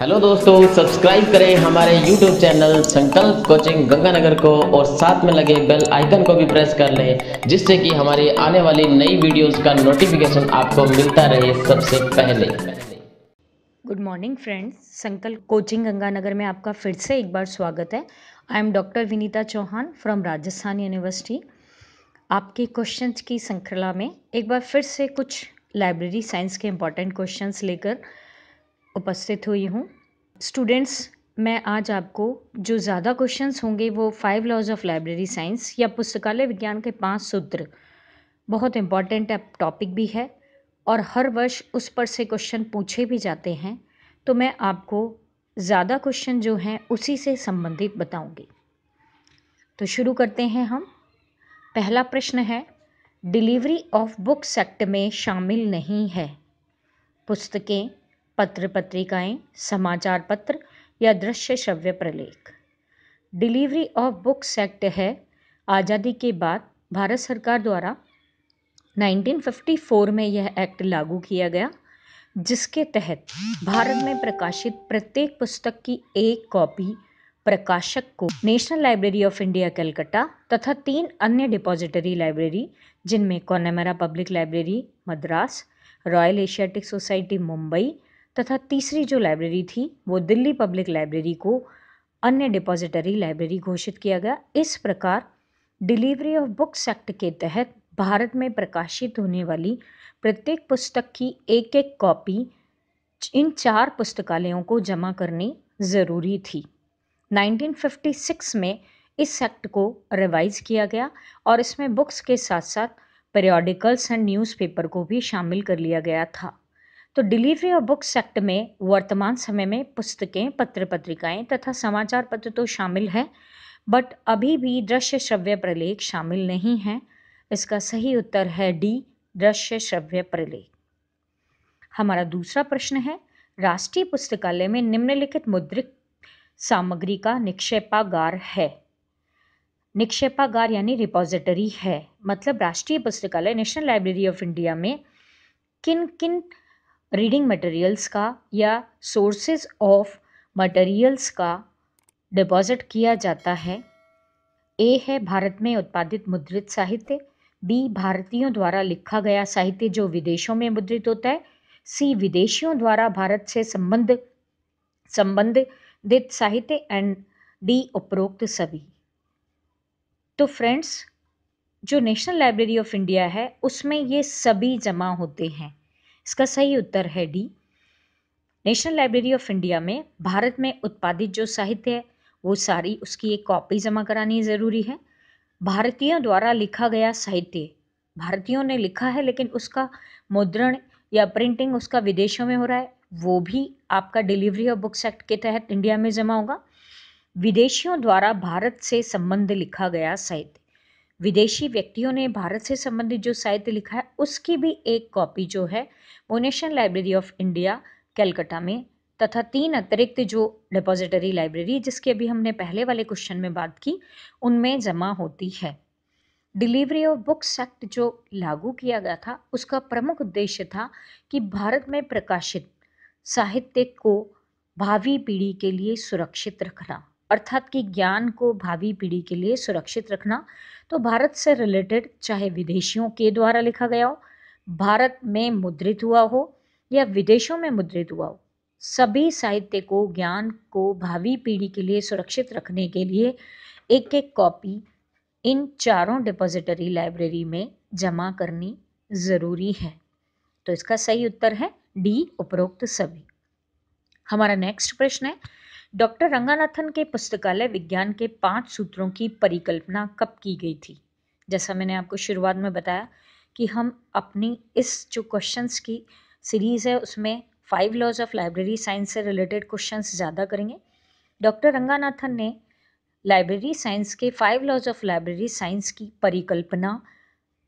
Hello दोस्तों subscribe करें हमारे YouTube channel Sankalp coaching Ganganagar को और साथ में लगे बेल आइकन को भी प्रेस कर लें, जिससे कि हमारी आने वाली नई वीडियोस का नोटिफिकेशन आपको मिलता रहे सबसे पहले। Good morning friends Sankalp coaching Ganganagar में आपका फिर से एक बार स्वागत है। I am doctor Vinita Chauhan from Rajasthan university आपके क्वेश्चंस की श्रृंखला में एक बार फिर से कुछ लाइब्रेरी साइंस के इंपॉर्टेंट क्वेश्चंस लेकर उपस्थित हुई हूँ। स्टूडेंट्स मैं आज आपको जो ज़्यादा क्वेश्चंस होंगे वो five laws of library science या पुस्तकालय विज्ञान के पाँच सूत्र। बहुत इंपॉर्टेंट टॉपिक भी है और हर वर्ष उस पर से क्वेश्चन पूछे भी जाते हैं। तो मैं आपको ज़्यादा क्वेश्चन जो हैं उसी से संबंधित बताऊँगी। तो शुरू करते हैं हम। पहला प्रश्न है डिलीवरी ऑफ़ बुक सेक्ट में शामिल नहीं है। पुस्तकें पत्र पत्रिकाएँ समाचार पत्र या दृश्य श्रव्य प्रलेख। डिलीवरी ऑफ़ बुक्स एक्ट है। आज़ादी के बाद भारत सरकार द्वारा 1954 में यह एक्ट लागू किया गया, जिसके तहत भारत में प्रकाशित प्रत्येक पुस्तक की एक कॉपी प्रकाशक को national library of India, Calcutta तथा तीन अन्य डिपॉजिटरी लाइब्रेरी, जिनमें Connemara public library, Madras, royal asiatic society, Mumbai तथा तीसरी जो लाइब्रेरी थी, वो दिल्ली पब्लिक लाइब्रेरी को अन्य डिपॉजिटरी लाइब्रेरी घोषित किया गया। इस प्रकार डिलीवरी ऑफ़ बुक्स एक्ट के तहत भारत में प्रकाशित होने वाली प्रत्येक पुस्तक की एक एक कॉपी इन चार पुस्तकालयों को जमा करनी ज़रूरी थी। 1956 में इस एक्ट को रिवाइज किया गया और इसमें बुक्स के साथ साथ पेरियोडिकल्स एंड न्यूज़पेपर को भी शामिल कर लिया गया था। तो डिलीवरी ऑफ़ बुक्स एक्ट में वर्तमान समय में पुस्तकें, पत्र पत्रिकाएँ तथा समाचार पत्र तो शामिल है, बट अभी भी दृश्य श्रव्य प्रलेख शामिल नहीं है। इसका सही उत्तर है डी, दृश्य श्रव्य प्रलेख। हमारा दूसरा प्रश्न है, राष्ट्रीय पुस्तकालय में निम्नलिखित मुद्रित सामग्री का निक्षेपागार है। निक्षेपागार यानी रिपोजिटरी है मतलब राष्ट्रीय पुस्तकालय, नेशनल लाइब्रेरी ऑफ़ इंडिया में किन किन रीडिंग मटेरियल्स का या सोर्सेज ऑफ़ मटेरियल्स का डिपॉजिट किया जाता है। ए है भारत में उत्पादित मुद्रित साहित्य। बी भारतीयों द्वारा लिखा गया साहित्य जो विदेशों में मुद्रित होता है। सी विदेशियों द्वारा भारत से संबंध, संबंधित साहित्य एंड डी उपरोक्त सभी। तो फ्रेंड्स जो नेशनल लाइब्रेरी ऑफ़ इंडिया है, उसमें ये सभी जमा होते हैं। इसका सही उत्तर है D. National library of India में भारत में उत्पादित जो साहित्य है, वो सारी उसकी एक कॉपी जमा करानी ज़रूरी है। भारतीयों द्वारा लिखा गया साहित्य, भारतीयों ने लिखा है लेकिन उसका मुद्रण या प्रिंटिंग उसका विदेशों में हो रहा है, वो भी आपका डिलीवरी ऑफ़ बुक्स एक्ट के तहत इंडिया में जमा होगा। विदेशियों द्वारा भारत से संबंध लिखा गया साहित्य विदेशी व्यक्तियों ने भारत से संबंधित जो साहित्य लिखा है, उसकी भी एक कॉपी जो है, वो national library of India Calcutta में, तथा तीन अतिरिक्त जो डिपॉजिटरी लाइब्रेरी जिसकी अभी हमने पहले वाले क्वेश्चन में बात की, उनमें जमा होती है। डिलीवरी ऑफ़ बुक्स एक्ट जो लागू किया गया था, उसका प्रमुख उद्देश्य था कि भारत में प्रकाशित साहित्य को भावी पीढ़ी के लिए सुरक्षित रखना। अर्थात कि ज्ञान को भावी पीढ़ी के लिए सुरक्षित रखना तो भारत से रिलेटेड चाहे विदेशियों के द्वारा लिखा गया हो, भारत में मुद्रित हुआ हो, या विदेशों में मुद्रित हुआ हो, सभी साहित्य को, ज्ञान को भावी पीढ़ी के लिए सुरक्षित रखने के लिए एक एक कॉपी इन चारों डिपॉजिटरी लाइब्रेरी में जमा करनी ज़रूरी है। तो इसका सही उत्तर है डी, उपरोक्त सभी। हमारा नेक्स्ट प्रश्न है डॉक्टर रंगानाथन के पुस्तकालय विज्ञान के पाँच सूत्रों की परिकल्पना कब की गई थी? जैसा मैंने आपको शुरुआत में बताया कि हम अपनी इस जो क्वेश्चंस की सीरीज़ है, उसमें five laws of library science से रिलेटेड क्वेश्चंस ज़्यादा करेंगे। डॉक्टर रंगानाथन ने लाइब्रेरी साइंस के five laws of library science की परिकल्पना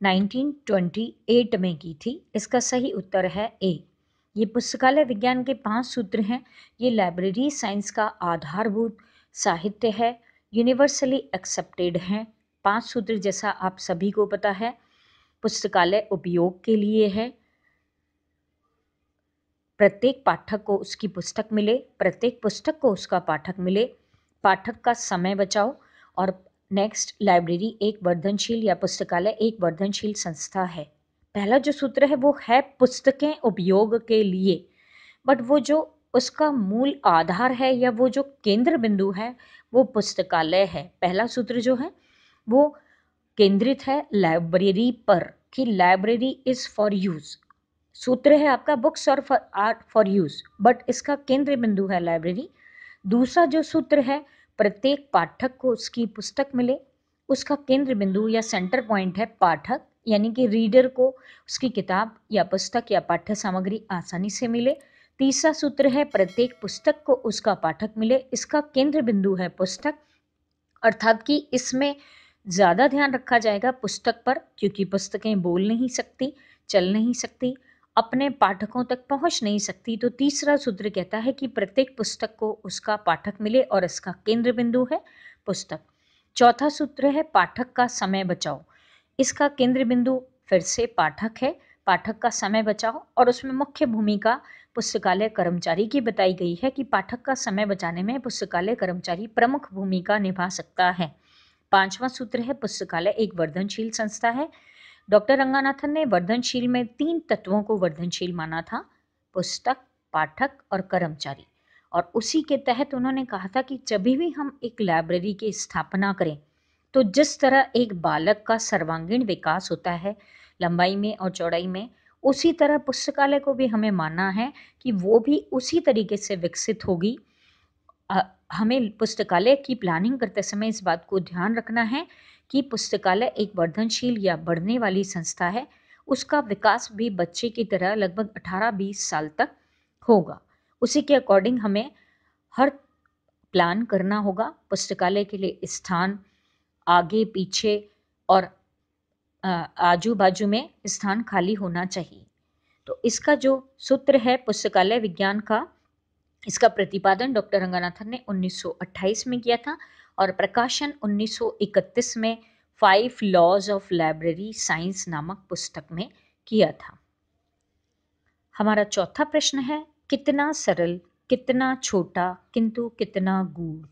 1928 में की थी। इसका सही उत्तर है ए ये पुस्तकालय विज्ञान के पाँच सूत्र हैं। ये लाइब्रेरी साइंस का आधारभूत साहित्य है। यूनिवर्सली एक्सेप्टेड हैं। पाँच सूत्र जैसा आप सभी को पता है। पुस्तकालय उपयोग के लिए है। प्रत्येक पाठक को उसकी पुस्तक मिले। प्रत्येक पुस्तक को उसका पाठक मिले। पाठक का समय बचाओ। और नेक्स्ट, लाइब्रेरी एक वर्धनशील या पुस्तकालय एक वर्धनशील संस्था है। पहला जो सूत्र है वो है पुस्तकें उपयोग के लिए। बट वो जो उसका मूल आधार है या वो जो केंद्र बिंदु है, वो पुस्तकालय है। पहला सूत्र जो है, वो केंद्रित है लाइब्रेरी पर कि लाइब्रेरी इज़ फॉर यूज़। सूत्र है आपका बुक्स और for art for use, but इसका केंद्र बिंदु है लाइब्रेरी। दूसरा जो सूत्र है, प्रत्येक पाठक को उसकी पुस्तक मिले। उसका केंद्र बिंदु या सेंटर पॉइंट है पाठक। यानी कि रीडर को उसकी किताब या पुस्तक या पाठ्य सामग्री आसानी से मिले। तीसरा सूत्र है, प्रत्येक पुस्तक को उसका पाठक मिले। इसका केंद्र बिंदु है पुस्तक। अर्थात कि इसमें ज़्यादा ध्यान रखा जाएगा पुस्तक पर, क्योंकि पुस्तकें बोल नहीं सकती, चल नहीं सकती, अपने पाठकों तक पहुँच नहीं सकती। तो तीसरा सूत्र कहता है कि प्रत्येक पुस्तक को उसका पाठक मिले और इसका केंद्र बिंदु है पुस्तक। चौथा सूत्र है, पाठक का समय बचाओ। इसका केंद्र बिंदु फिर से पाठक है। पाठक का समय बचाओ और उसमें मुख्य भूमिका पुस्तकालय कर्मचारी की बताई गई है कि पाठक का समय बचाने में पुस्तकालय कर्मचारी प्रमुख भूमिका निभा सकता है। पांचवा सूत्र है, पुस्तकालय एक वर्धनशील संस्था है। डॉक्टर रंगानाथन ने वर्धनशील में तीन तत्वों को वर्धनशील माना था, पुस्तक, पाठक और कर्मचारी। और उसी के तहत उन्होंने कहा था कि जब भी हम एक लाइब्रेरी की स्थापना करें तो जिस तरह एक बालक का सर्वांगीण विकास होता है, लंबाई में और चौड़ाई में, उसी तरह पुस्तकालय को भी हमें मानना है कि वो भी उसी तरीके से विकसित होगी। हमें पुस्तकालय की प्लानिंग करते समय इस बात को ध्यान रखना है कि पुस्तकालय एक वर्धनशील या बढ़ने वाली संस्था है। उसका विकास भी बच्चे की तरह लगभग 18-20 साल तक होगा। उसी के अकॉर्डिंग हमें हर प्लान करना होगा। पुस्तकालय के लिए स्थान आगे, पीछे और आजू बाजू में स्थान खाली होना चाहिए। तो इसका जो सूत्र है पुस्तकालय विज्ञान का, इसका प्रतिपादन डॉक्टर रंगानाथन ने 1928 में किया था और प्रकाशन 1931 में five laws of library science नामक पुस्तक में किया था। हमारा चौथा प्रश्न है, कितना सरल, कितना छोटा, किंतु कितना गूढ़?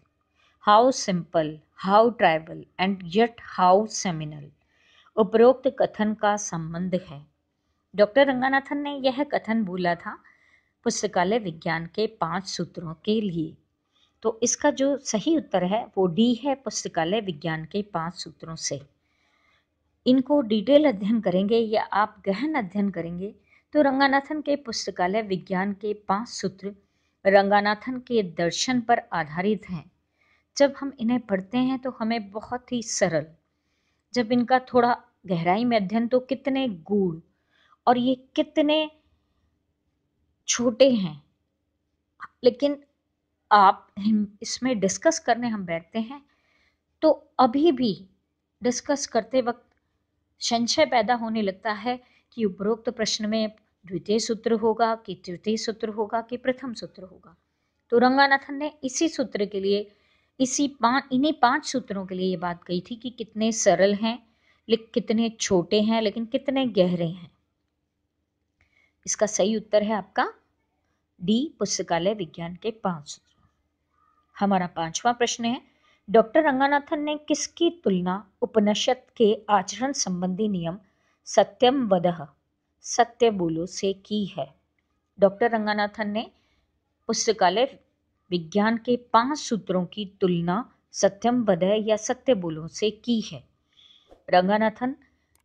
How simple how trivial and yet how seminal उपरोक्त कथन का संबंध है। डॉक्टर रंगानाथन ने यह कथन बोला था पुस्तकालय विज्ञान के पाँच सूत्रों के लिए। तो इसका जो सही उत्तर है, वो डी है पुस्तकालय विज्ञान के पाँच सूत्रों से। इनको डिटेल अध्ययन करेंगे या आप गहन अध्ययन करेंगे तो रंगानाथन के पुस्तकालय विज्ञान के पाँच सूत्र रंगानाथन के दर्शन पर आधारित हैं। जब हम इन्हें पढ़ते हैं तो हमें बहुत ही सरल। जब इनका थोड़ा गहराई में अध्ययन तो कितने गूढ़ और ये कितने छोटे हैं। लेकिन आप इसमें डिस्कस करने हम बैठते हैं तो अभी भी डिस्कस करते वक्त संशय पैदा होने लगता है कि उपरोक्त प्रश्न में द्वितीय सूत्र होगा, कि तृतीय सूत्र होगा, कि प्रथम सूत्र होगा। तो रंगानाथन ने इसी सूत्र के लिए इसी पाँच इन्हीं पाँच सूत्रों के लिए ये बात कही थी कि कितने सरल हैं कितने छोटे हैं, लेकिन कितने गहरे हैं। इसका सही उत्तर है आपका डी, पुस्तकालय विज्ञान के पाँच सूत्र। हमारा पांचवा प्रश्न है, डॉक्टर रंगानाथन ने किसकी तुलना उपनिषद के आचरण संबंधी नियम सत्यम वदह सत्य बोलो से की है? डॉक्टर रंगानाथन ने पुस्तकालय विज्ञान के पाँच सूत्रों की तुलना सत्यम बदय या सत्य बोलों से की है। रंगानाथन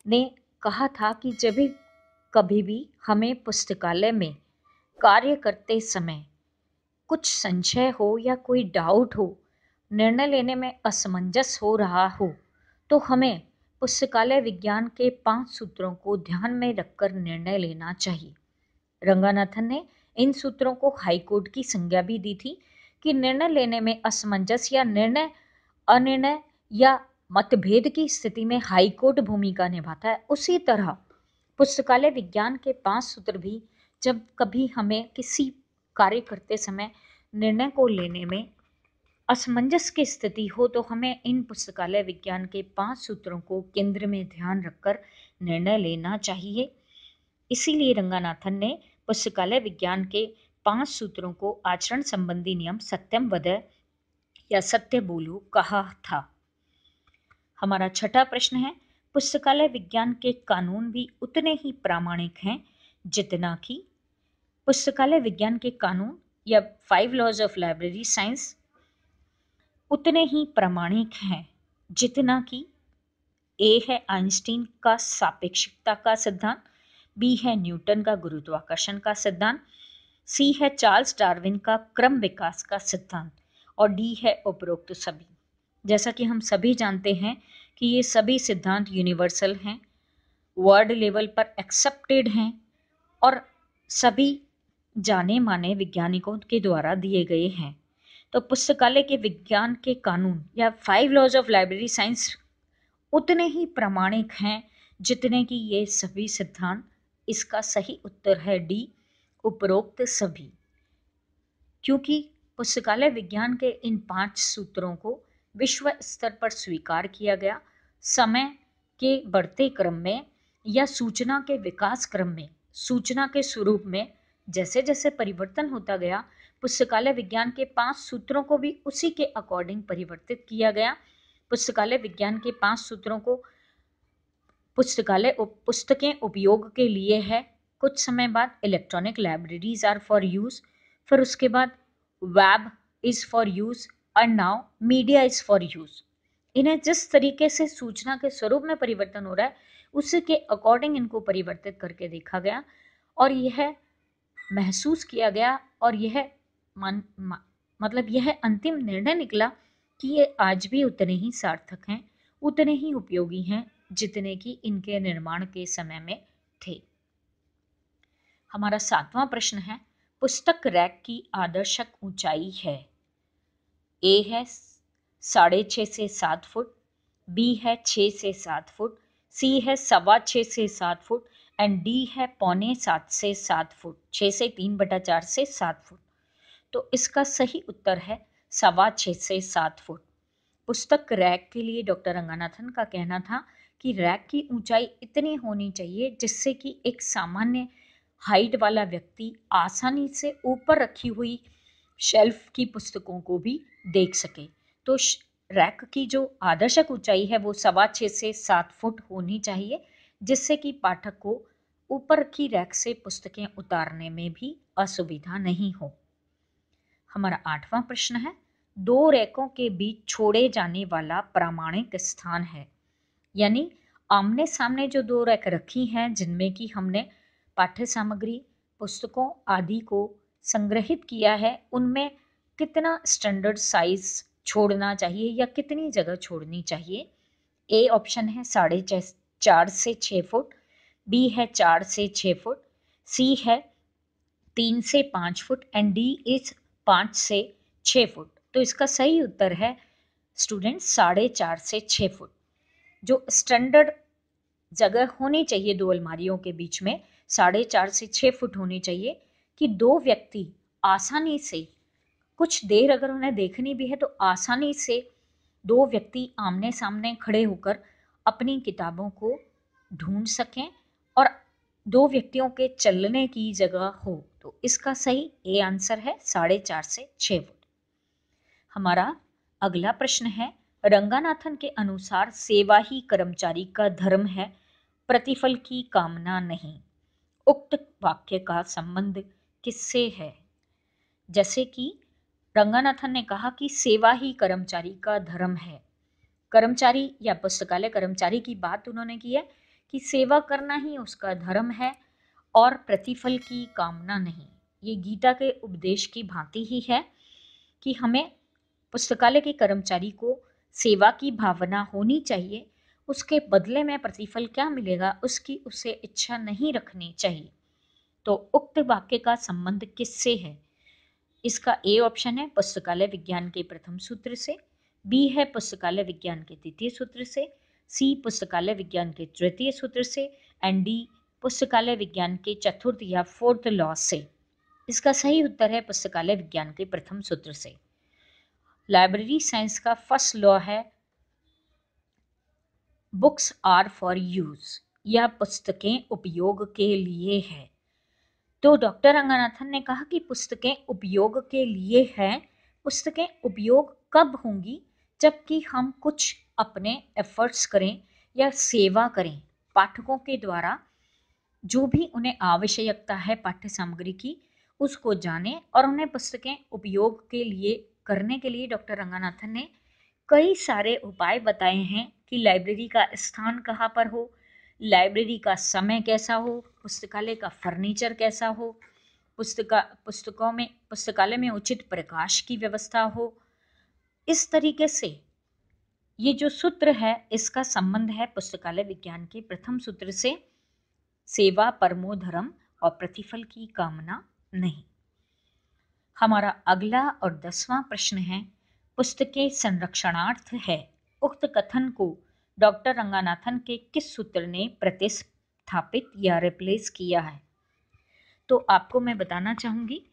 ने कहा था कि जब भी कभी भी हमें पुस्तकालय में कार्य करते समय कुछ संशय हो या कोई डाउट हो, निर्णय लेने में असमंजस हो रहा हो तो हमें पुस्तकालय विज्ञान के पाँच सूत्रों को ध्यान में रखकर निर्णय लेना चाहिए। रंगानाथन ने इन सूत्रों को हाईकोर्ट की संज्ञा भी दी थी कि निर्णय लेने में असमंजस या निर्णय, अनिर्णय या मतभेद की स्थिति में हाईकोर्ट भूमिका निभाता है। उसी तरह पुस्तकालय विज्ञान के पाँच सूत्र भी, जब कभी हमें किसी कार्य करते समय निर्णय को लेने में असमंजस की स्थिति हो तो हमें इन पुस्तकालय विज्ञान के पाँच सूत्रों को केंद्र में ध्यान रखकर निर्णय लेना चाहिए। इसीलिए रंगानाथन ने पुस्तकालय विज्ञान के पाँच सूत्रों को आचरण संबंधी नियम सत्यम वद या सत्य बोलो कहा था। हमारा छठा प्रश्न है, पुस्तकालय विज्ञान के कानून भी उतने ही प्रामाणिक हैं जितना कि पुस्तकालय विज्ञान के कानून या five laws of library science उतने ही प्रामाणिक हैं जितना कि ए है आइंस्टीन का सापेक्षिकता का सिद्धांत बी है न्यूटन का गुरुत्वाकर्षण का सिद्धांत सी है चार्ल्स डार्विन का क्रम विकास का सिद्धांत और डी है उपरोक्त सभी। जैसा कि हम सभी जानते हैं कि ये सभी सिद्धांत यूनिवर्सल हैं वर्ल्ड लेवल पर एक्सेप्टेड हैं और सभी जाने माने वैज्ञानिकों के द्वारा दिए गए हैं। तो पुस्तकालय के विज्ञान के कानून या five laws of library science उतने ही प्रामाणिक हैं जितने कि ये सभी सिद्धांत। इसका सही उत्तर है डी उपरोक्त सभी। क्योंकि पुस्तकालय विज्ञान के इन पाँच सूत्रों को विश्व स्तर पर स्वीकार किया गया, समय के बढ़ते क्रम में या सूचना के विकास क्रम में, सूचना के स्वरूप में जैसे जैसे परिवर्तन होता गया, पुस्तकालय विज्ञान के पाँच सूत्रों को भी उसी के अकॉर्डिंग परिवर्तित किया गया। पुस्तकालय विज्ञान के पाँच सूत्रों को पुस्तकालय पुस्तकें उपयोग के लिए है। कुछ समय बाद electronic libraries are for use फिर उसके बाद web is for use and now media is for use इन्हें जिस तरीके से सूचना के स्वरूप में परिवर्तन हो रहा है, उसी के अकॉर्डिंग इनको परिवर्तित करके देखा गया और यह महसूस किया गया और यह मन मतलब यह अंतिम निर्णय निकला कि ये आज भी उतने ही सार्थक हैं, उतने ही उपयोगी हैं जितने कि इनके निर्माण के समय में थे। हमारा सातवां प्रश्न है, पुस्तक रैक की आदर्शक ऊंचाई है। ए है साढ़े छः से सात फुट बी है छः से सात फुट सी है सवा छः से सात फुट एंड डी है पौने सात से सात फुट छः से तीन बटा चार से सात फुट। तो इसका सही उत्तर है सवा छः से सात फुट। पुस्तक रैक के लिए डॉक्टर रंगानाथन का कहना था कि रैक की ऊंचाई इतनी होनी चाहिए जिससे कि एक सामान्य हाइट वाला व्यक्ति आसानी से ऊपर रखी हुई शेल्फ की पुस्तकों को भी देख सके। तो रैक की जो आदर्शक ऊंचाई है वो सवा छः से सात फुट होनी चाहिए, जिससे कि पाठक को ऊपर की रैक से पुस्तकें उतारने में भी असुविधा नहीं हो। हमारा आठवां प्रश्न है, दो रैकों के बीच छोड़े जाने वाला प्रामाणिक स्थान है। यानी आमने सामने जो दो रैक रखी हैं, जिनमें कि हमने पाठ्य सामग्री पुस्तकों आदि को संग्रहित किया है, उनमें कितना स्टैंडर्ड साइज़ छोड़ना चाहिए या कितनी जगह छोड़नी चाहिए? ए ऑप्शन है साढ़े चार से छः फुट बी है चार से छः फुट सी है तीन से पाँच फुट एंड डी इज़ पाँच से छः फुट। तो इसका सही उत्तर है स्टूडेंट साढ़े चार से छः फुट। जो स्टैंडर्ड जगह होनी चाहिए दो अलमारियों के बीच में साढ़े चार से छः फुट होनी चाहिए कि दो व्यक्ति आसानी से, कुछ देर अगर उन्हें देखनी भी है तो आसानी से दो व्यक्ति आमने सामने खड़े होकर अपनी किताबों को ढूंढ सकें और दो व्यक्तियों के चलने की जगह हो। तो इसका सही ए आंसर है साढ़े चार से छः फुट। हमारा अगला प्रश्न है, रंगानाथन के अनुसार सेवा ही कर्मचारी का धर्म है, प्रतिफल की कामना नहीं। उक्त वाक्य का संबंध किससे है? जैसे कि रंगानाथन ने कहा कि सेवा ही कर्मचारी का धर्म है। कर्मचारी या पुस्तकालय कर्मचारी की बात उन्होंने की है कि सेवा करना ही उसका धर्म है और प्रतिफल की कामना नहीं। ये गीता के उपदेश की भांति ही है कि हमें पुस्तकालय के कर्मचारी को सेवा की भावना होनी चाहिए उसके बदले में प्रतिफल क्या मिलेगा, उसकी उसे इच्छा नहीं रखनी चाहिए। तो उक्त वाक्य का संबंध किससे है? इसका ए ऑप्शन है पुस्तकालय विज्ञान के प्रथम सूत्र से बी है पुस्तकालय विज्ञान के द्वितीय सूत्र से सी पुस्तकालय विज्ञान के तृतीय सूत्र से एंड डी पुस्तकालय विज्ञान के चतुर्थ या फोर्थ लॉ से। इसका सही उत्तर है पुस्तकालय विज्ञान के प्रथम सूत्र से। लाइब्रेरी साइंस का फ़र्स्ट लॉ है बुक्स आर फॉर यूज़, या पुस्तकें उपयोग के लिए है। तो डॉक्टर रंगानाथन ने कहा कि पुस्तकें उपयोग के लिए हैं। पुस्तकें उपयोग कब होंगी? जबकि हम कुछ अपने एफर्ट्स करें या सेवा करें। पाठकों के द्वारा जो भी उन्हें आवश्यकता है पाठ्य सामग्री की, उसको जाने और उन्हें पुस्तकें उपयोग के लिए, करने के लिए डॉक्टर रंगानाथन ने कई सारे उपाय बताए हैं कि लाइब्रेरी का स्थान कहाँ पर हो लाइब्रेरी का समय कैसा हो, पुस्तकालय का फर्नीचर कैसा हो, पुस्तका, पुस्तकों में, पुस्तकालय में उचित प्रकाश की व्यवस्था हो। इस तरीके से ये जो सूत्र है, इसका संबंध है पुस्तकालय विज्ञान के प्रथम सूत्र से, सेवा, परमो, धर्म और प्रतिफल की कामना नहीं। हमारा अगला और दसवां प्रश्न है पुस्तकें संरक्षणार्थ है। उक्त कथन को डॉक्टर रंगानाथन के किस सूत्र ने प्रतिस्थापित या रिप्लेस किया है? तो आपको मैं बताना चाहूँगी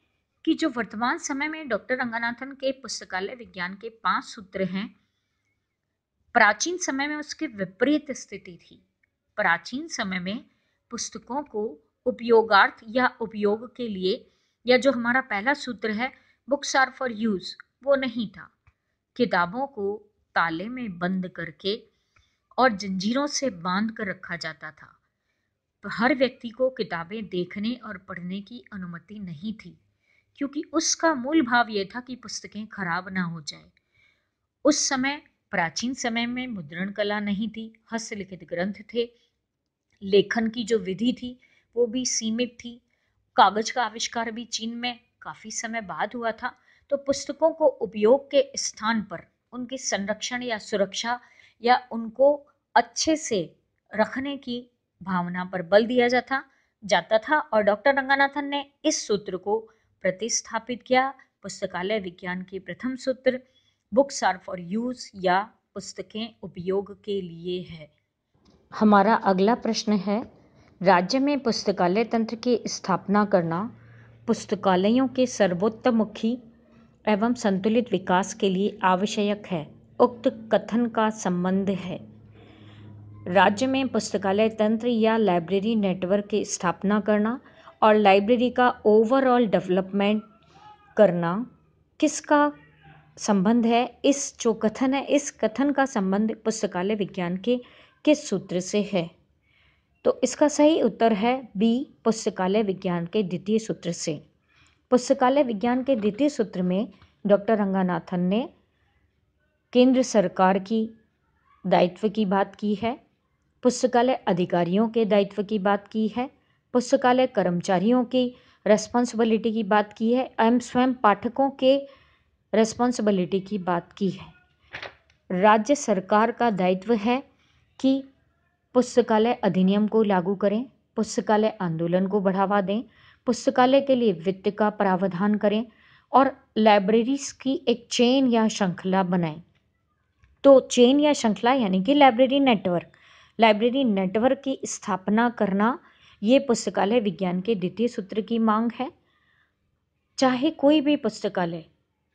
कि जो वर्तमान समय में डॉक्टर रंगानाथन के पुस्तकालय विज्ञान के पाँच सूत्र हैं, प्राचीन समय में उसके विपरीत स्थिति थी। प्राचीन समय में पुस्तकों को उपयोगार्थ या उपयोग के लिए या जो हमारा पहला सूत्र है बुक्स आर फॉर यूज़ वो नहीं था। किताबों को ताले में बंद करके और जंजीरों से बाँध कर रखा जाता था। हर व्यक्ति को किताबें देखने और पढ़ने की अनुमति नहीं थी, क्योंकि उसका मूल भाव यह था कि पुस्तकें खराब ना हो जाए। उस समय, प्राचीन समय में मुद्रण कला नहीं थी, हस्तलिखित ग्रंथ थे। लेखन की जो विधि थी, वो भी सीमित थी। कागज़ का आविष्कार भी चीन में काफ़ी समय बाद हुआ था। तो पुस्तकों को उपयोग के स्थान पर, उनके संरक्षण या सुरक्षा या उनको अच्छे से रखने की भावना पर बल दिया जाता जाता था और डॉक्टर रंगानाथन ने इस सूत्र को प्रतिस्थापित किया। पुस्तकालय विज्ञान के प्रथम सूत्र बुक्स आर फॉर यूज़ या पुस्तकें उपयोग के लिए है। हमारा अगला प्रश्न है, राज्य में पुस्तकालय तंत्र की स्थापना करना पुस्तकालयों के सर्वोत्तमुखी एवं संतुलित विकास के लिए आवश्यक है। उक्त कथन का संबंध है। राज्य में पुस्तकालय तंत्र या लाइब्रेरी नेटवर्क की स्थापना करना और लाइब्रेरी का ओवरऑल डेवलपमेंट करना किसका संबंध है? इस, जो कथन है, इस कथन का संबंध पुस्तकालय विज्ञान के किस सूत्र से है? तो इसका सही उत्तर है बी, पुस्तकालय विज्ञान के द्वितीय सूत्र से। पुस्तकालय विज्ञान के द्वितीय सूत्र में डॉक्टर रंगानाथन ने केंद्र सरकार की दायित्व की बात की है, पुस्तकालय अधिकारियों के दायित्व की बात की है, पुस्तकालय कर्मचारियों की रेस्पॉन्सिबिलिटी की बात की है, एवं स्वयं पाठकों के रेस्पॉन्सिबिलिटी की बात की है। राज्य सरकार का दायित्व है कि पुस्तकालय अधिनियम को लागू करें, पुस्तकालय आंदोलन को बढ़ावा दें पुस्तकालय के लिए वित्त का प्रावधान करें और लाइब्रेरीज की एक चेन या श्रृंखला बनाएँ। तो चेन या श्रृंखला यानी कि लाइब्रेरी नेटवर्क लाइब्रेरी नेटवर्क की स्थापना करना ये पुस्तकालय विज्ञान के द्वितीय सूत्र की मांग है। चाहे कोई भी पुस्तकालय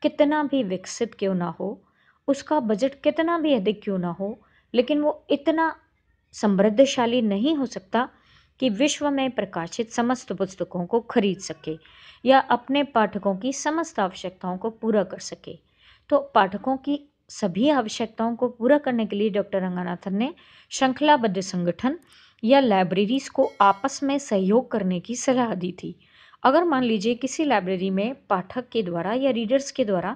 कितना भी विकसित क्यों ना हो, उसका बजट कितना भी अधिक क्यों ना हो, लेकिन वो इतना समृद्धशाली नहीं हो सकता कि विश्व में प्रकाशित समस्त पुस्तकों को खरीद सके या अपने पाठकों की समस्त आवश्यकताओं को पूरा कर सके। तो पाठकों की सभी आवश्यकताओं को पूरा करने के लिए डॉक्टर रंगानाथन ने श्रृंखलाबद्ध संगठन या लाइब्रेरीज को आपस में सहयोग करने की सलाह दी थी। अगर मान लीजिए किसी लाइब्रेरी में पाठक के द्वारा या रीडर्स के द्वारा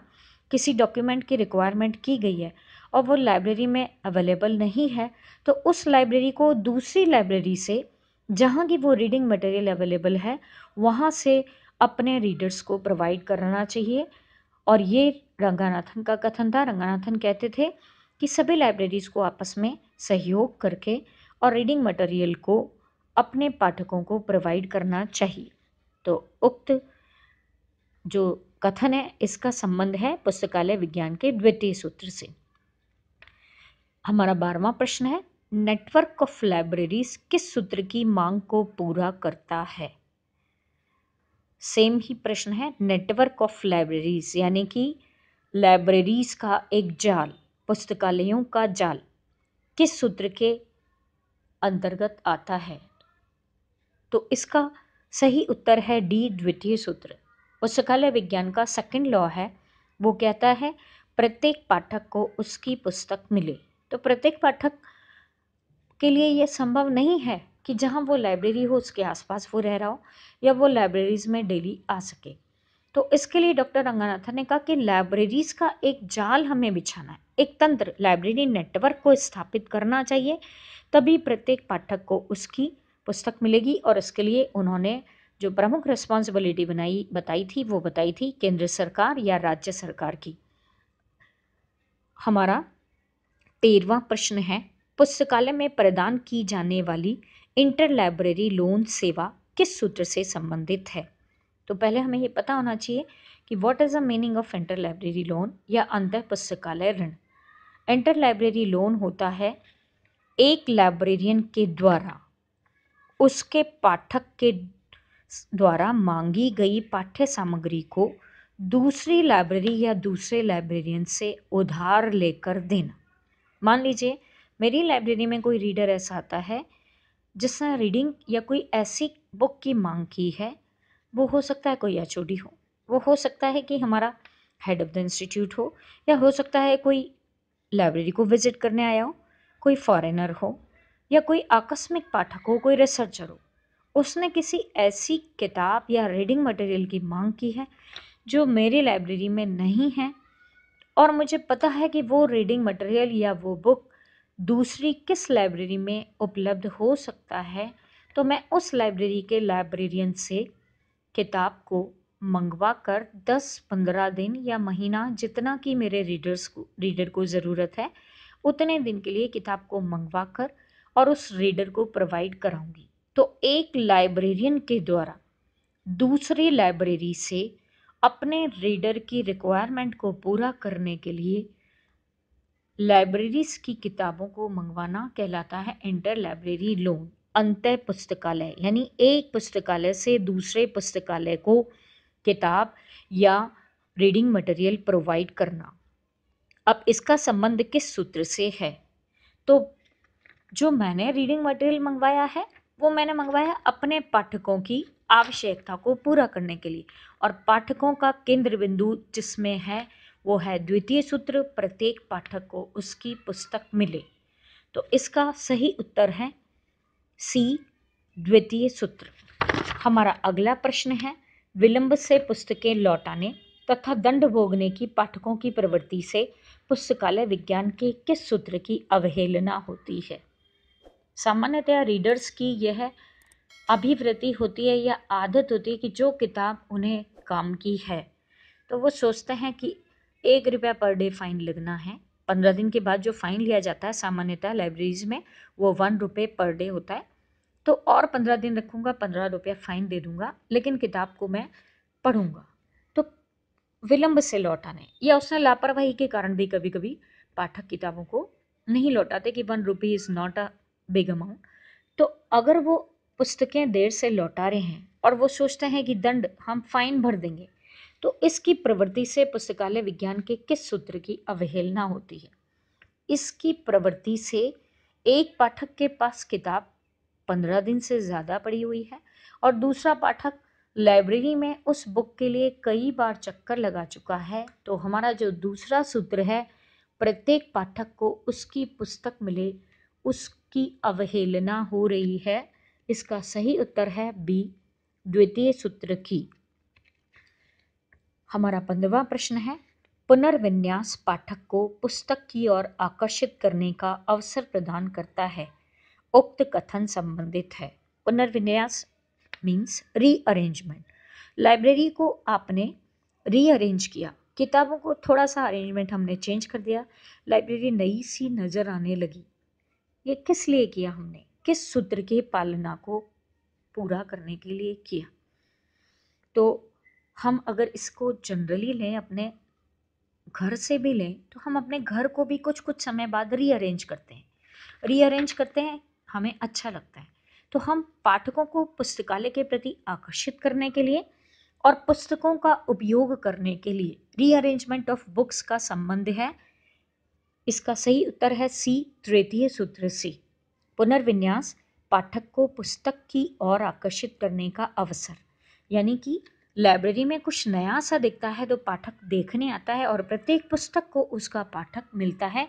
किसी डॉक्यूमेंट की रिक्वायरमेंट की गई है और वो लाइब्रेरी में अवेलेबल नहीं है तो उस लाइब्रेरी को दूसरी लाइब्रेरी से जहाँ की वो रीडिंग मटेरियल अवेलेबल है, वहाँ से अपने रीडर्स को प्रोवाइड करना चाहिए। और ये रंगानाथन का कथन था। रंगानाथन कहते थे कि सभी लाइब्रेरीज को आपस में सहयोग करके और रीडिंग मटेरियल को अपने पाठकों को प्रोवाइड करना चाहिए। तो उक्त जो कथन है, इसका संबंध है पुस्तकालय विज्ञान के द्वितीय सूत्र से। हमारा बारहवा प्रश्न है नेटवर्क ऑफ़ लाइब्रेरीज किस सूत्र की मांग को पूरा करता है? सेम ही प्रश्न है, नेटवर्क ऑफ़ लाइब्रेरीज, यानी कि लाइब्रेरीज का एक जाल, पुस्तकालयों का जाल, किस सूत्र के अंतर्गत आता है? तो इसका सही उत्तर है डी, द्वितीय सूत्र। पुस्तकालय विज्ञान का सेकंड लॉ है। वो कहता है, प्रत्येक पाठक को उसकी पुस्तक मिले। तो प्रत्येक पाठक के लिए ये संभव नहीं है कि जहाँ वो लाइब्रेरी हो, उसके आसपास वो रह रहा हो या वो लाइब्रेरीज में डेली आ सके। तो इसके लिए डॉक्टर रंगानाथन ने कहा कि लाइब्रेरीज का एक जाल हमें बिछाना है। एक तंत्र, लाइब्रेरी नेटवर्क को स्थापित करना चाहिए, तभी प्रत्येक पाठक को उसकी पुस्तक मिलेगी और इसके लिए उन्होंने जो प्रमुख रिस्पॉन्सिबिलिटी बनाई, बताई थी, वो बताई थी, केंद्र सरकार या राज्य सरकार की। हमारा तेरवा प्रश्न है पुस्तकालय में प्रदान की जाने वाली इंटर लाइब्रेरी लोन सेवा किस सूत्र से संबंधित है? तो पहले हमें ये पता होना चाहिए कि what is the meaning of inter library loan या अंतर पुस्तकालय ऋण? इंटर लाइब्रेरी लोन होता है एक लाइब्रेरियन के द्वारा, उसके पाठक के द्वारा मांगी गई पाठ्य सामग्री को दूसरी लाइब्रेरी या दूसरे लाइब्रेरियन से उधार लेकर देना। मान लीजिए मेरी लाइब्रेरी में कोई रीडर ऐसा आता है, जिसने रीडिंग या कोई ऐसी बुक की मांग की है, वो हो सकता है कोई एच हो। वो हो सकता है कि हमारा हेड ऑफ़ द इंस्टीट्यूट हो, या हो सकता है कोई लाइब्रेरी को विज़िट करने आया हो, कोई फॉरेनर हो, या कोई आकस्मिक पाठक हो, कोई रिसर्चर हो। उसने किसी ऐसी किताब या रीडिंग मटेरियल की मांग की है, जो मेरी लाइब्रेरी में नहीं है, और मुझे पता है कि वो रीडिंग मटेरियल या वो बुक दूसरी किस लाइब्रेरी में उपलब्ध हो सकता है तो मैं उस लाइब्रेरी के लाइब्रेरियन से किताब को मंगवा कर दस पंद्रह दिन या महीना जितना कि मेरे रीडर्स को रीडर को ज़रूरत है, उतने दिन के लिए किताब को मंगवा कर और उस रीडर को प्रोवाइड कराऊँगी। तो एक लाइब्रेरियन के द्वारा दूसरी लाइब्रेरी से अपने रीडर की रिक्वायरमेंट को पूरा करने के लिए लाइब्रेरीज की किताबों को मंगवाना कहलाता है इंटर लाइब्रेरी लोन, अंत पुस्तकालय, यानी एक पुस्तकालय से दूसरे पुस्तकालय को किताब या रीडिंग मटेरियल प्रोवाइड करना। अब इसका संबंध किस सूत्र से है? तो जो मैंने रीडिंग मटेरियल मंगवाया है, वो मैंने मंगवाया अपने पाठकों की आवश्यकता को पूरा करने के लिए। और पाठकों का केंद्र बिंदु जिसमें है वो है द्वितीय सूत्र, प्रत्येक पाठक को उसकी पुस्तक मिले। तो इसका सही उत्तर है सी, द्वितीय सूत्र। हमारा अगला प्रश्न है, विलंब से पुस्तकें लौटाने तथा दंड भोगने की पाठकों की प्रवृत्ति से पुस्तकालय विज्ञान के किस सूत्र की अवहेलना होती है? सामान्यतया रीडर्स की यह अभिवृत्ति होती है या आदत होती है कि जो किताब उन्हें काम की है। तो वो सोचते हैं कि एक रुपया पर डे फाइन लगना है। पंद्रह दिन के बाद जो फ़ाइन लिया जाता है, सामान्यतः लाइब्रेरीज में, वो वन रुपये पर डे होता है। तो और पंद्रह दिन रखूँगा, पंद्रह रुपया फ़ाइन दे दूँगा, लेकिन किताब को मैं पढ़ूँगा। तो विलम्ब से लौटाने, या उसने लापरवाही के कारण भी कभी कभी पाठक किताबों को नहीं लौटाते कि one rupee is not a big amount तो अगर वो पुस्तकें देर से लौटा रहे हैं, और वो सोचते हैं कि दंड, हम फाइन भर देंगे तो इसकी प्रवृत्ति से पुस्तकालय विज्ञान के किस सूत्र की अवहेलना होती है? इसकी प्रवृत्ति से एक पाठक के पास किताब पंद्रह दिन से ज़्यादा पड़ी हुई है और दूसरा पाठक लाइब्रेरी में उस बुक के लिए कई बार चक्कर लगा चुका है। तो हमारा जो दूसरा सूत्र है, प्रत्येक पाठक को उसकी पुस्तक मिले, उसकी अवहेलना हो रही है। इसका सही उत्तर है बी, द्वितीय सूत्र की। हमारा पंद्रवा प्रश्न है। पुनर्विन्यास पाठक को पुस्तक की ओर आकर्षित करने का अवसर प्रदान करता है। उक्त कथन संबंधित है। पुनर्विन्यास मीन्स रीअरेंजमेंट लाइब्रेरी को आपने रीअरेंज किया। किताबों को थोड़ा सा अरेंजमेंट हमने चेंज कर दिया। लाइब्रेरी नई सी नज़र आने लगी। ये किस लिए किया हमने? किस सूत्र के पालना को पूरा करने के लिए किया? तो हम अगर इसको जनरली लें, अपने घर से भी लें तो हम अपने घर को भी कुछ कुछ समय बाद रीअरेंज करते हैं। रीअरेंज करते हैं, हमें अच्छा लगता है। तो हम पाठकों को पुस्तकालय के प्रति आकर्षित करने के लिए और पुस्तकों का उपयोग करने के लिए रीअरेंजमेंट ऑफ़ बुक्स का संबंध है। इसका सही उत्तर है सी, तृतीय सूत्र सी। पुनर्विन्यास, पाठक को पुस्तक की ओर आकर्षित करने का अवसर, यानी कि लाइब्रेरी में कुछ नया सा दिखता है तो पाठक देखने आता है और प्रत्येक पुस्तक को उसका पाठक मिलता है।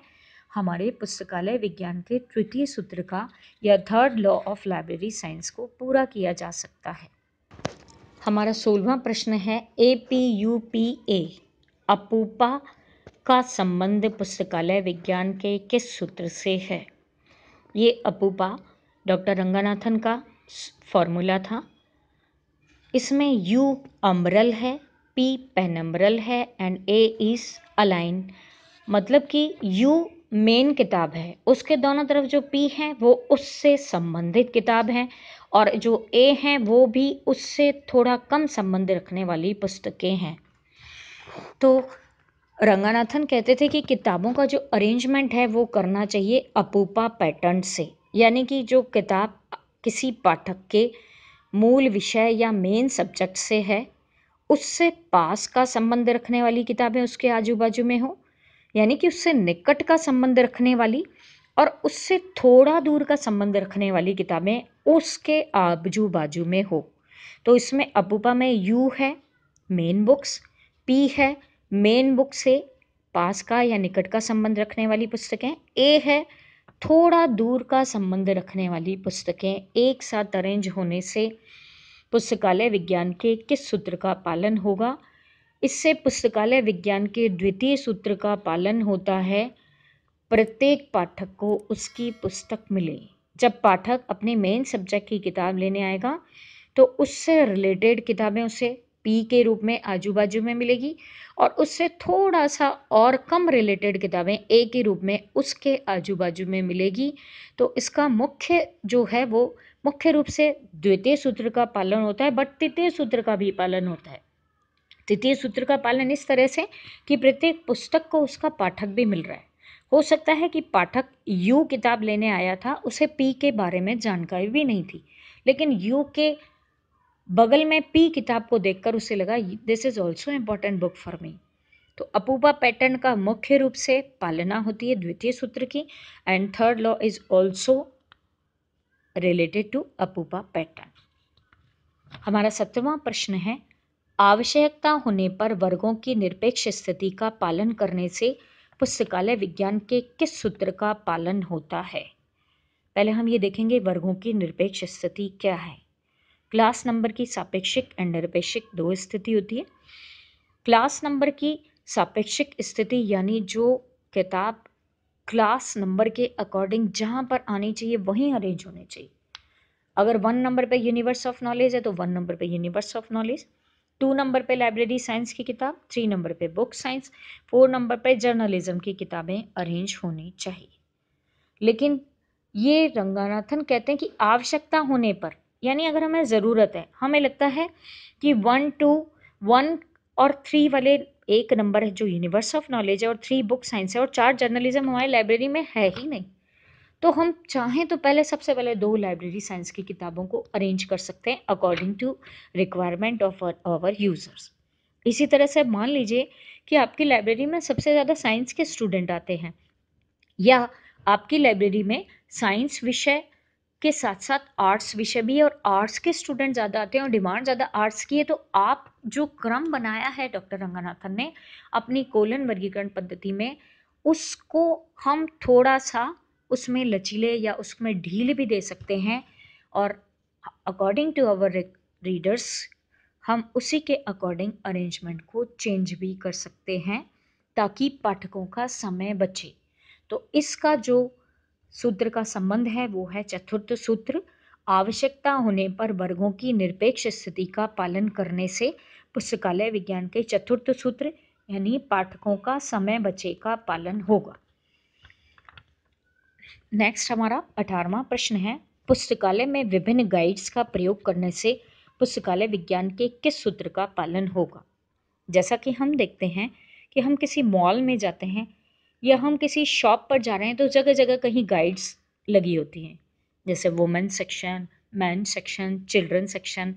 हमारे पुस्तकालय विज्ञान के तृतीय सूत्र का या third law of library science को पूरा किया जा सकता है। हमारा सोलवा प्रश्न है A P U P A APUPA का संबंध पुस्तकालय विज्ञान के किस सूत्र से है? ये अपूपा डॉक्टर रंगानाथन का फॉर्मूला था। इसमें यू अम्बरल है, पी पेनम्बरल है एंड ए इज़ अलाइन मतलब कि यू मेन किताब है। उसके दोनों तरफ़ जो पी हैं, वो उससे संबंधित किताब हैं, और जो ए हैं, वो भी उससे थोड़ा कम संबंध रखने वाली पुस्तकें हैं। तो रंगानाथन कहते थे कि किताबों का जो अरेंजमेंट है, वो करना चाहिए अपूपा पैटर्न से। यानी कि जो किताब किसी पाठक के मूल विषय या मेन सब्जेक्ट से है, उससे पास का संबंध रखने वाली किताबें उसके आजू बाजू में हो, यानी कि उससे निकट का संबंध रखने वाली और उससे थोड़ा दूर का संबंध रखने वाली किताबें उसके आजू बाजू में हो। तो इसमें अपूपा में यू है मेन बुक्स पी है मेन बुक से पास का या निकट का संबंध रखने वाली पुस्तकें ए है थोड़ा दूर का संबंध रखने वाली पुस्तकें एक साथ अरेंज होने से पुस्तकालय विज्ञान के किस सूत्र का पालन होगा? इससे पुस्तकालय विज्ञान के द्वितीय सूत्र का पालन होता है। प्रत्येक पाठक को उसकी पुस्तक मिले। जब पाठक अपने मेन सब्जेक्ट की किताब लेने आएगा तो उससे रिलेटेड किताबें उसे पी के रूप में आजू बाजू में मिलेगी और उससे थोड़ा सा और कम रिलेटेड किताबें ए के रूप में उसके आजू बाजू में मिलेगी। तो इसका मुख्य जो है वो मुख्य रूप से द्वितीय सूत्र का पालन होता है बट तृतीय सूत्र का भी पालन होता है। तृतीय सूत्र का पालन इस तरह से कि प्रत्येक पुस्तक को उसका पाठक भी मिल रहा है। हो सकता है कि पाठक यू किताब लेने आया था, उसे पी के बारे में जानकारी भी नहीं थी, लेकिन यू के बगल में पी किताब को देखकर उसे लगा this is also important book for me तो अपूपा पैटर्न का मुख्य रूप से पालना होती है द्वितीय सूत्र की and third law is also related to APUPA pattern. हमारा सत्रवा प्रश्न है, आवश्यकता होने पर वर्गों की निरपेक्ष स्थिति का पालन करने से पुस्तकालय विज्ञान के किस सूत्र का पालन होता है? पहले हम ये देखेंगे वर्गों की निरपेक्ष स्थिति क्या है। क्लास नंबर की सापेक्षिक एंड निरपेक्षिक दो स्थिति होती है। क्लास नंबर की सापेक्षिक स्थिति यानी जो किताब क्लास नंबर के अकॉर्डिंग जहाँ पर आनी चाहिए, वहीं अरेंज होनी चाहिए। अगर वन नंबर पे यूनिवर्स ऑफ़ नॉलेज है तो वन नंबर पे universe of knowledge two number पे लाइब्रेरी साइंस की किताब थ्री नंबर पे बुक साइंस फोर नंबर पे जर्नलिज्म की किताबें अरेंज होनी चाहिए। लेकिन ये रंगानाथन कहते हैं कि आवश्यकता होने पर यानी अगर हमें ज़रूरत है, हमें लगता है कि वन, टू, वन और थ्री वाले एक नंबर है जो यूनिवर्स ऑफ़ नॉलेज है और थ्री बुक साइंस है और चार जर्नलिज्म हमारी लाइब्रेरी में है ही नहीं। तो हम चाहें तो पहले, सबसे पहले दो लाइब्रेरी साइंस की किताबों को अरेंज कर सकते हैं according to requirement of our users इसी तरह से मान लीजिए कि आपकी लाइब्रेरी में सबसे ज़्यादा साइंस के स्टूडेंट आते हैं, या आपकी लाइब्रेरी में साइंस विषय के साथ साथ आर्ट्स विषय भी और आर्ट्स के स्टूडेंट ज़्यादा आते हैं और डिमांड ज़्यादा आर्ट्स की है तो आप जो क्रम बनाया है डॉक्टर रंगनाथन ने अपनी कोलन वर्गीकरण पद्धति में, उसको हम थोड़ा सा उसमें लचीले या उसमें ढील भी दे सकते हैं और अकॉर्डिंग टू अवर रीडर्स हम उसी के अकॉर्डिंग अरेंजमेंट को चेंज भी कर सकते हैं ताकि पाठकों का समय बचे। तो इसका जो सूत्र का संबंध है, वो है चतुर्थ सूत्र। आवश्यकता होने पर वर्गों की निरपेक्ष स्थिति का पालन करने से पुस्तकालय विज्ञान के चतुर्थ सूत्र, यानी पाठकों का समय बचे का पालन होगा। नेक्स्ट हमारा अठारवा प्रश्न है, पुस्तकालय में विभिन्न गाइड्स का प्रयोग करने से पुस्तकालय विज्ञान के किस सूत्र का पालन होगा? जैसा कि हम देखते हैं कि हम किसी मॉल में जाते हैं या हम किसी शॉप पर जा रहे हैं तो जगह जगह कहीं गाइड्स लगी होती हैं। जैसे women section man section children section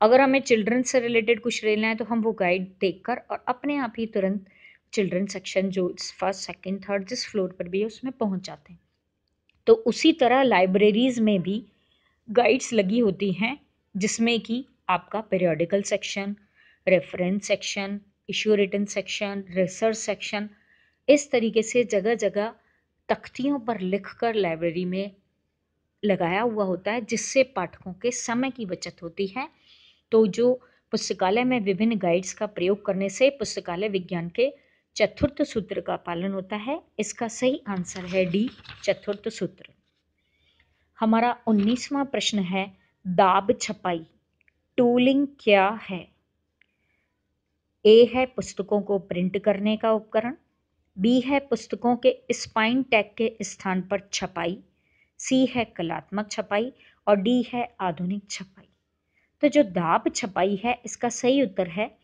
अगर हमें चिल्ड्रन से रिलेटेड कुछ लेना है तो हम वो गाइड देखकर और अपने आप ही तुरंत चिल्ड्रन सेक्शन जो फ़र्स्ट सेकंड थर्ड जिस फ्लोर पर भी है, उसमें पहुँच जाते हैं। तो उसी तरह लाइब्रेरीज़ में भी गाइड्स लगी होती हैं, जिसमें कि आपका periodical section reference section issue return section research section इस तरीके से जगह जगह तख्तियों पर लिखकर लाइब्रेरी में लगाया हुआ होता है, जिससे पाठकों के समय की बचत होती है। तो जो पुस्तकालय में विभिन्न गाइड्स का प्रयोग करने से पुस्तकालय विज्ञान के चतुर्थ सूत्र का पालन होता है, इसका सही आंसर है डी चतुर्थ सूत्र। हमारा उन्नीसवा प्रश्न है, दाब छपाई टूलिंग क्या है? ए है पुस्तकों को प्रिंट करने का उपकरण बी है पुस्तकों के स्पाइन टैग के स्थान पर छपाई, सी है कलात्मक छपाई और डी है आधुनिक छपाई। तो जो दाब छपाई है, इसका सही उत्तर है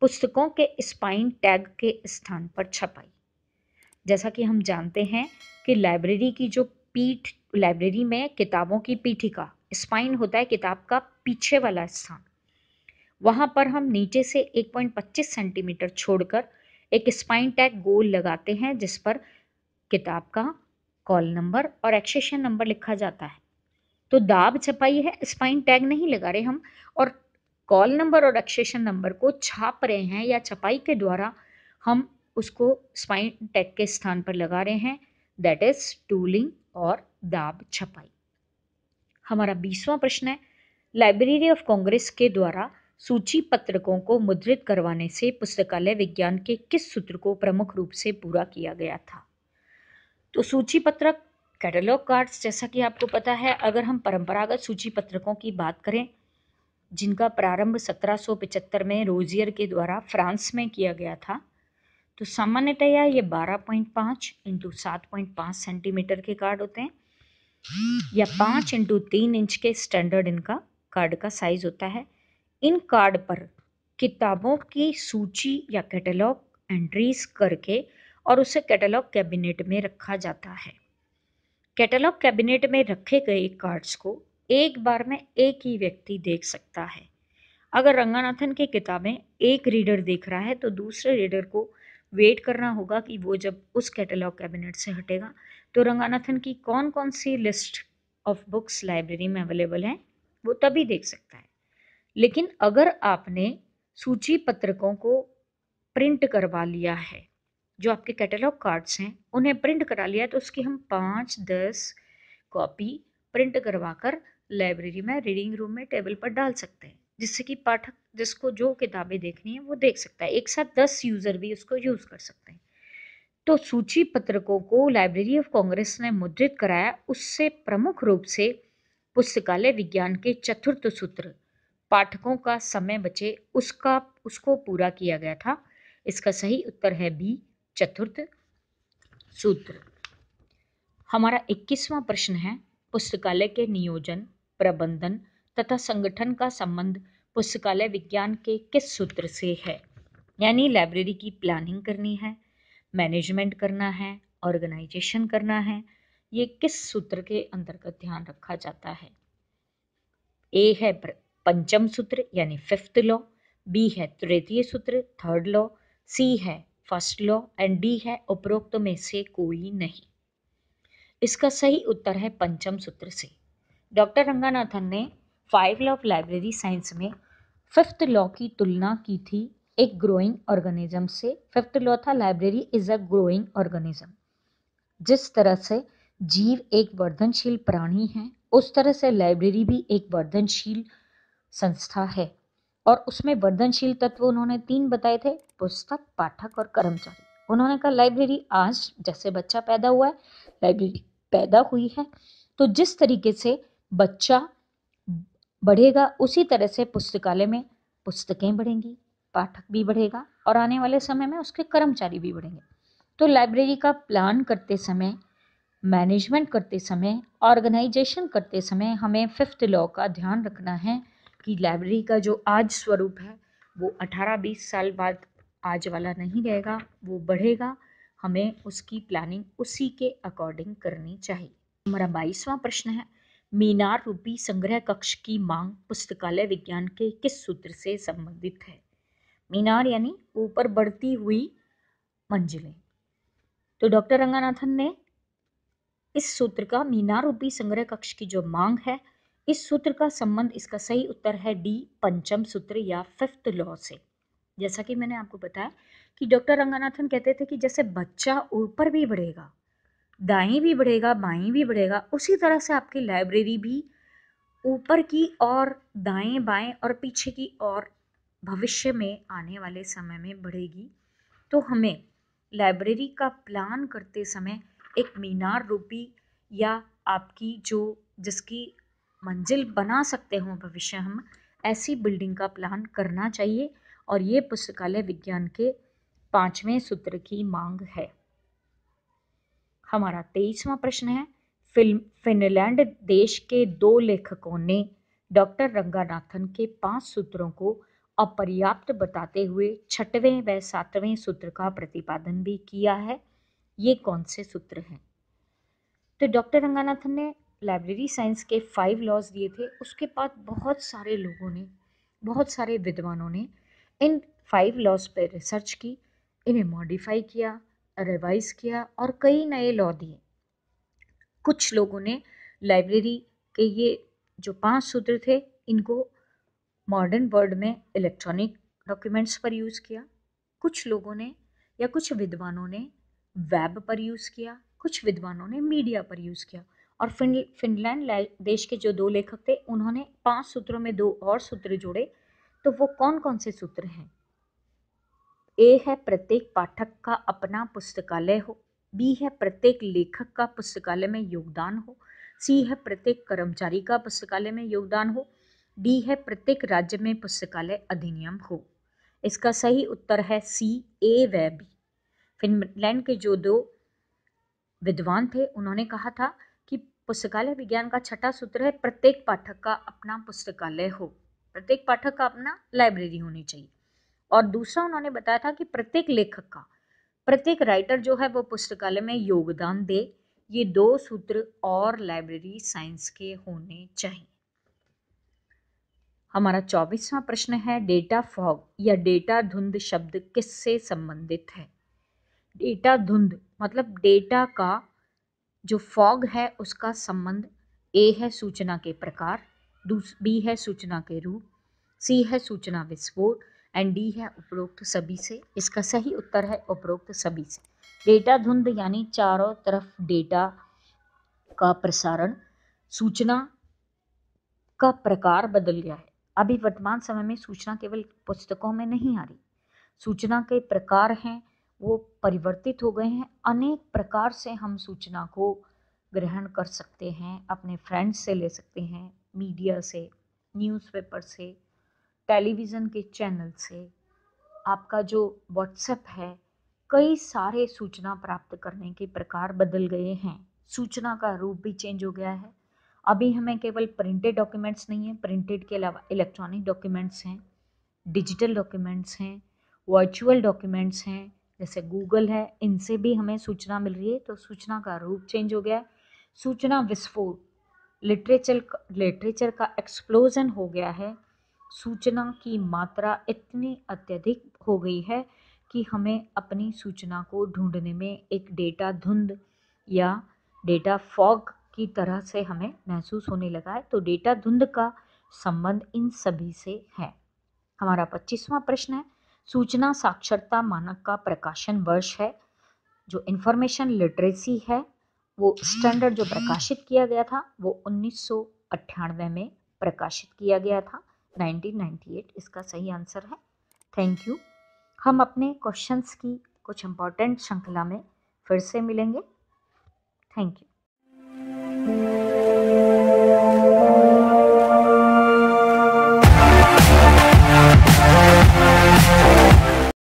पुस्तकों के स्पाइन टैग के स्थान पर छपाई। जैसा कि हम जानते हैं कि लाइब्रेरी की जो पीठ लाइब्रेरी में किताबों की पीठिका स्पाइन होता है किताब का पीछे वाला स्थान। वहाँ पर हम नीचे से 1.25 सेंटीमीटर छोड़कर एक स्पाइन टैग गोल लगाते हैं, जिस पर किताब का कॉल नंबर और एक्सेशन नंबर लिखा जाता है। तो दाब छपाई है स्पाइन टैग नहीं लगा रहे हम, और कॉल नंबर और एक्सेशन नंबर को छाप रहे हैं या छपाई के द्वारा हम उसको स्पाइन टैग के स्थान पर लगा रहे हैं दैट इज़ टूलिंग और दाब छपाई। हमारा बीसवां प्रश्न है लाइब्रेरी ऑफ़ कांग्रेस के द्वारा सूची पत्रकों को मुद्रित करवाने से पुस्तकालय विज्ञान के किस सूत्र को प्रमुख रूप से पूरा किया गया था? तो सूची पत्रक कैटलॉग कार्ड्स जैसा कि आपको पता है, अगर हम परंपरागत सूची पत्रकों की बात करें, जिनका प्रारंभ 1775 में रोजियर के द्वारा फ्रांस में किया गया था तो सामान्यतया ये 12.5 पॉइंट पाँच इंटू सात पॉइंट पाँच सेंटीमीटर के कार्ड होते हैं, या पाँच इंटू तीन इंच के स्टैंडर्ड इनका कार्ड का साइज़ होता है इन कार्ड पर किताबों की सूची या कैटलॉग एंट्रीज करके और उसे कैटलॉग कैबिनेट में रखा जाता है। कैटलॉग कैबिनेट में रखे गए कार्ड्स को एक बार में एक ही व्यक्ति देख सकता है। अगर रंगानाथन की किताबें एक रीडर देख रहा है तो दूसरे रीडर को वेट करना होगा कि वो जब उस कैटलॉग कैबिनेट से हटेगा तो रंगानाथन की कौन कौन सी लिस्ट ऑफ़ बुक्स लाइब्रेरी में अवेलेबल हैं, वो तभी देख सकता है। लेकिन अगर आपने सूची पत्रकों को प्रिंट करवा लिया है, जो आपके कैटलॉग कार्ड्स हैं, उन्हें प्रिंट करा लिया है तो उसकी हम पाँच, दस कॉपी प्रिंट करवा कर लाइब्रेरी में, रीडिंग रूम में, टेबल पर डाल सकते हैं, जिससे कि पाठक, जिसको जो किताबें देखनी है, वो देख सकता है। एक साथ दस यूज़र भी उसको यूज़ कर सकते हैं। तो सूची पत्रकों को लाइब्रेरी ऑफ़ कांग्रेस ने मुद्रित कराया। उससे प्रमुख रूप से पुस्तकालय विज्ञान के चतुर्थ सूत्र पाठकों का समय बचे, उसका, उसको पूरा किया गया था। इसका सही उत्तर है बी, चतुर्थ सूत्र। हमारा इक्कीसवां प्रश्न है, पुस्तकालय के नियोजन, प्रबंधन तथा संगठन का संबंध पुस्तकालय विज्ञान के किस सूत्र से है? यानी लाइब्रेरी की प्लानिंग करनी है, मैनेजमेंट करना है, ऑर्गेनाइजेशन करना है, ये किस सूत्र के अंतर्गत ध्यान रखा जाता है? ए है पंचम सूत्र यानी फिफ्थ लॉ बी है तृतीय सूत्र थर्ड लॉ सी है फ़र्स्ट लॉ एंड डी है उपरोक्त में से कोई नहीं। इसका सही उत्तर है पंचम सूत्र से। डॉक्टर रंगानाथन ने five law of library science में फिफ्थ लॉ की तुलना की थी एक ग्रोइंग ऑर्गेनिज्म से। फिफ्थ लॉ था library is a growing organism जिस तरह से जीव एक वर्धनशील प्राणी है, उस तरह से लाइब्रेरी भी एक वर्धनशील संस्था है। और उसमें वर्धनशील तत्व उन्होंने तीन बताए थे, पुस्तक, पाठक और कर्मचारी। उन्होंने कहा, लाइब्रेरी आज जैसे बच्चा पैदा हुआ है, लाइब्रेरी पैदा हुई है तो जिस तरीके से बच्चा बढ़ेगा, उसी तरह से पुस्तकालय में पुस्तकें बढ़ेंगी, पाठक भी बढ़ेगा और आने वाले समय में उसके कर्मचारी भी बढ़ेंगे। तो लाइब्रेरी का प्लान करते समय, मैनेजमेंट करते समय, ऑर्गेनाइजेशन करते समय हमें फिफ्थ लॉ का ध्यान रखना है। कि लाइब्रेरी का जो आज स्वरूप है, वो 18-20 साल बाद आज वाला नहीं रहेगा, वो बढ़ेगा। हमें उसकी प्लानिंग उसी के अकॉर्डिंग करनी चाहिए। हमारा बाईसवां प्रश्न है, मीनार रूपी संग्रह कक्ष की मांग पुस्तकालय विज्ञान के किस सूत्र से संबंधित है? मीनार यानी ऊपर बढ़ती हुई मंजिलें। तो डॉक्टर रंगानाथन ने इस सूत्र का मीनार रूपी संग्रह कक्ष की जो मांग है इस सूत्र का संबंध, इसका सही उत्तर है डी पंचम सूत्र या फिफ्थ लॉ से। जैसा कि मैंने आपको बताया कि डॉक्टर रंगानाथन कहते थे कि जैसे बच्चा ऊपर भी बढ़ेगा दाएँ भी बढ़ेगा बाएँ भी बढ़ेगा, उसी तरह से आपकी लाइब्रेरी भी ऊपर की और दाएँ बाएँ और पीछे की और भविष्य में आने वाले समय में बढ़ेगी। तो हमें लाइब्रेरी का प्लान करते समय एक मीनार रूपी या आपकी जो जिसकी मंजिल बना सकते हों भविष्य हम, ऐसी बिल्डिंग का प्लान करना चाहिए। और ये पुस्तकालय विज्ञान के पाँचवें सूत्र की मांग है। हमारा तेईसवां प्रश्न है, फ़िल्म फिनलैंड देश के दो लेखकों ने डॉक्टर रंगानाथन के पाँच सूत्रों को अपर्याप्त बताते हुए छठवें व सातवें सूत्र का प्रतिपादन भी किया है। ये कौन से सूत्र हैं? तो डॉक्टर रंगानाथन ने लाइब्रेरी साइंस के फाइव लॉज दिए थे। उसके बाद बहुत सारे लोगों ने, बहुत सारे विद्वानों ने इन फाइव लॉज पर रिसर्च की, इन्हें मॉडिफाई किया, रिवाइज किया और कई नए लॉ दिए। कुछ लोगों ने लाइब्रेरी के ये जो पाँच सूत्र थे, इनको मॉडर्न वर्ल्ड में इलेक्ट्रॉनिक डॉक्यूमेंट्स पर यूज़ किया। कुछ लोगों ने या कुछ विद्वानों ने वेब पर यूज़ किया, कुछ विद्वानों ने मीडिया पर यूज़ किया। और फिन, फिनलैंड देश के जो दो लेखक थे, उन्होंने पाँच सूत्रों में दो और सूत्र जोड़े। तो वो कौन कौन से सूत्र हैं? ए है प्रत्येक पाठक का अपना पुस्तकालय हो। बी है प्रत्येक लेखक का पुस्तकालय में योगदान हो। सी है प्रत्येक कर्मचारी का पुस्तकालय में योगदान हो। डी है प्रत्येक राज्य में पुस्तकालय अधिनियम हो। इसका सही उत्तर है सी, ए व बी। फिनलैंड के जो दो विद्वान थे, उन्होंने कहा था पुस्तकालय विज्ञान का छठा सूत्र है, प्रत्येक पाठक का अपना पुस्तकालय हो। प्रत्येक पाठक का अपना लाइब्रेरी होनी चाहिए। और दूसरा उन्होंने बताया था कि प्रत्येक लेखक का, प्रत्येक राइटर जो है वो पुस्तकालय में योगदान दे। ये दो सूत्र और लाइब्रेरी साइंस के होने चाहिए। हमारा चौबीसवा प्रश्न है, डेटा फॉग या डेटा धुंध शब्द किससे संबंधित है? डेटा धुंध मतलब डेटा का जो फॉग है, उसका संबंध ए है सूचना के प्रकार बी है सूचना के रूप, सी है सूचना विस्फोट, एंड डी है उपरोक्त सभी से। इसका सही उत्तर है उपरोक्त सभी से। डेटा धुंध यानी चारों तरफ़ डेटा का प्रसारण, सूचना का प्रकार बदल गया है। अभी वर्तमान समय में सूचना केवल पुस्तकों में नहीं आ रही। सूचना के प्रकार हैं वो परिवर्तित हो गए हैं। अनेक प्रकार से हम सूचना को ग्रहण कर सकते हैं, अपने फ्रेंड्स से ले सकते हैं मीडिया से न्यूज़पेपर से टेलीविज़न के चैनल से। आपका जो व्हाट्सएप है, कई सारे सूचना प्राप्त करने के प्रकार बदल गए हैं। सूचना का रूप भी चेंज हो गया है। अभी हमें केवल प्रिंटेड डॉक्यूमेंट्स नहीं है प्रिंटेड के अलावा इलेक्ट्रॉनिक डॉक्यूमेंट्स हैं डिजिटल डॉक्यूमेंट्स हैं वर्चुअल डॉक्यूमेंट्स हैं जैसे गूगल है, इनसे भी हमें सूचना मिल रही है तो सूचना का रूप चेंज हो गया है। सूचना विस्फोट लिटरेचर लिटरेचर का एक्सप्लोजन हो गया है। सूचना की मात्रा इतनी अत्यधिक हो गई है कि हमें अपनी सूचना को ढूँढने में एक डेटा धुंध या डेटा फॉग की तरह से हमें महसूस होने लगा है। तो डेटा धुंध का संबंध इन सभी से है। हमारा पच्चीसवां प्रश्न है सूचना साक्षरता मानक का प्रकाशन वर्ष है, जो इंफॉर्मेशन लिटरेसी है, वो स्टैंडर्ड जो प्रकाशित किया गया था, वो उन्नीस सौ अट्ठानबे में प्रकाशित किया गया था 1998 इसका सही आंसर है। थैंक यू हम अपने क्वेश्चंस की कुछ इंपॉर्टेंट श्रृंखला में फिर से मिलेंगे। Thank you